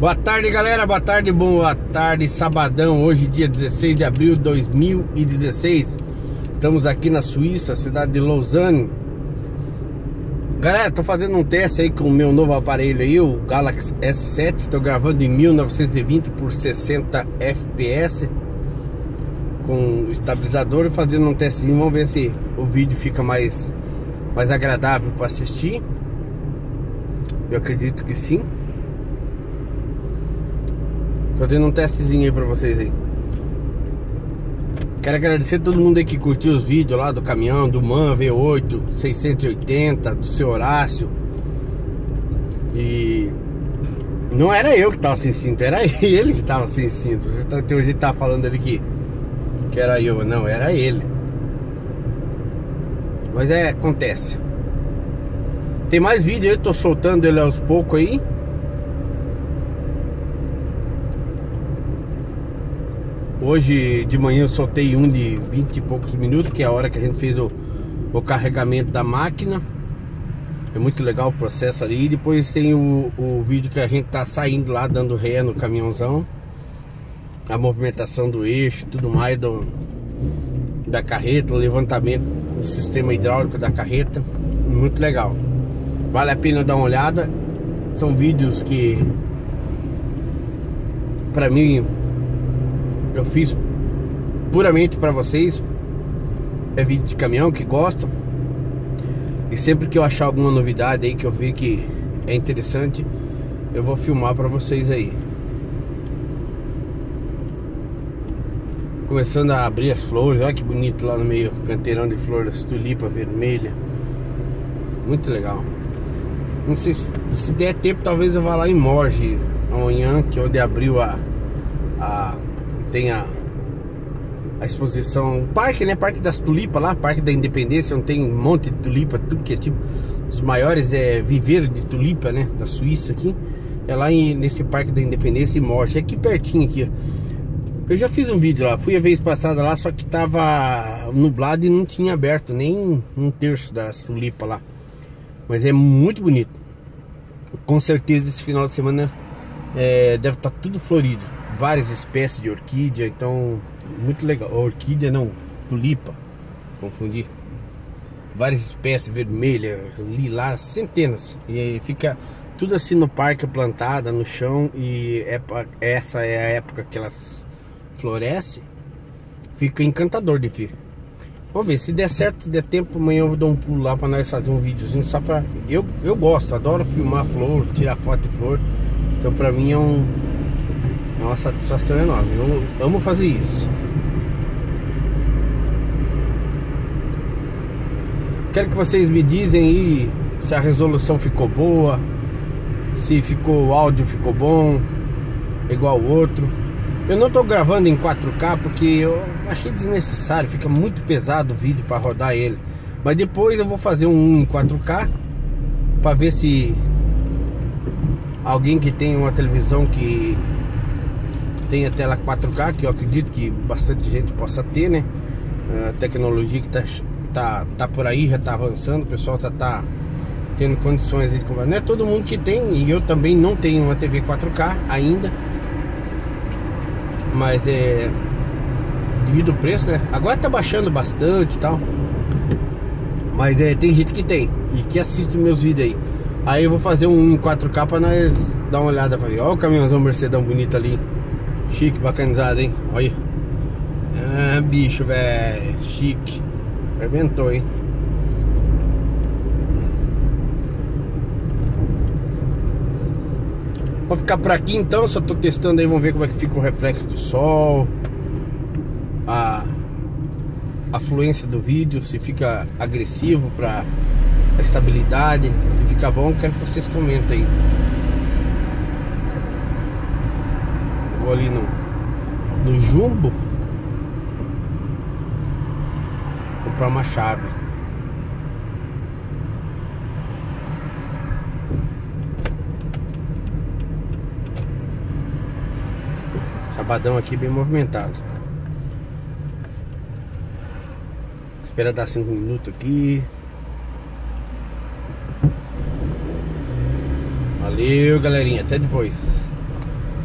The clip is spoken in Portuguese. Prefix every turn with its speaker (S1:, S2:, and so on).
S1: Boa tarde, galera. Boa tarde, boa tarde. Sabadão, hoje, dia 16 de abril de 2016. Estamos aqui na Suíça, cidade de Lausanne. Galera, tô fazendo um teste aí com o meu novo aparelho aí, o Galaxy S7. Estou gravando em 1920 por 60 FPS com estabilizador e fazendo um testezinho. Vamos ver se o vídeo fica mais, mais agradável para assistir. Eu acredito que sim. Fazendo um testezinho aí pra vocês aí. Quero agradecer a todo mundo aí que curtiu os vídeos lá do caminhão, do MAN V8 680, do seu Horácio. E não era eu que tava sem cinto, era ele que tava sem cinto. Você tá, tem hoje tá falando ali que, que era eu, não, era ele. Mas é, acontece. Tem mais vídeo aí, tô soltando ele aos poucos aí. Hoje de manhã eu soltei um de 20 e poucos minutos, que é a hora que a gente fez o, o carregamento da máquina. É muito legal o processo ali. E depois tem o, o vídeo que a gente tá saindo lá, dando ré no caminhãozão. A movimentação do eixo tudo mais do, da carreta, o levantamento do sistema hidráulico da carreta. Muito legal. Vale a pena dar uma olhada. São vídeos que para mim eu fiz puramente para vocês. É vídeo de caminhão que gostam. E sempre que eu achar alguma novidade aí que eu ver que é interessante, eu vou filmar para vocês aí. Começando a abrir as flores, olha que bonito lá no meio, canteirão de flores, tulipa vermelha. Muito legal. Não sei se, se der tempo, talvez eu vá lá em Morge amanhã, que é onde abriu a, a tem a, a exposição, o parque, né? Parque das Tulipas lá, Parque da Independência, onde tem um monte de tulipa, tudo que é tipo, os maiores é viveiro de tulipa, né? Da Suíça aqui. É lá em, nesse Parque da Independência e Morte, é aqui pertinho aqui, ó. Eu já fiz um vídeo lá, fui a vez passada lá, só que tava nublado e não tinha aberto nem um terço das tulipas lá. Mas é muito bonito. Com certeza esse final de semana é, deve estar tá tudo florido várias espécies de orquídea, então muito legal. Orquídea não, tulipa, confundi. Várias espécies vermelha, lilás, centenas. E aí fica tudo assim no parque plantada no chão e é, essa é a época que elas florescem. Fica encantador de ver. Vamos ver, se der certo, se der tempo, amanhã eu dar um pulo lá pra nós fazer um videozinho só pra... Eu, eu gosto, adoro filmar flor, tirar foto de flor. Então pra mim é um, é uma satisfação enorme. Eu amo fazer isso. Quero que vocês me dizem aí se a resolução ficou boa, se ficou o áudio ficou bom, igual o outro. Eu não estou gravando em 4K porque eu achei desnecessário, fica muito pesado o vídeo para rodar ele. Mas depois eu vou fazer um em 4K para ver se alguém que tem uma televisão que tem a tela 4K, que eu acredito que bastante gente possa ter, né? A tecnologia que tá, tá, tá por aí, já tá avançando, o pessoal tá, tá tendo condições de comprar. Não é todo mundo que tem, e eu também não tenho uma TV 4K ainda. Mas é. Devido ao preço, né? Agora tá baixando bastante e tal. Mas é, tem gente que tem e que assiste meus vídeos aí. Aí eu vou fazer um em 4K pra nós dar uma olhada. Olha o caminhãozão Mercedão bonito ali. Chique, bacanizado, hein? Olha. Ah, bicho, velho. Chique. Arrebentou, hein? Vou ficar por aqui então, só tô testando aí, vamos ver como é que fica o reflexo do sol. A, a fluência do vídeo, se fica agressivo para a estabilidade, se fica bom, quero que vocês comentem aí. Vou ali no, no Jumbo comprar uma chave. Sabadão aqui bem movimentado. Espera dar 5 minutos aqui. Valeu, galerinha. Até depois.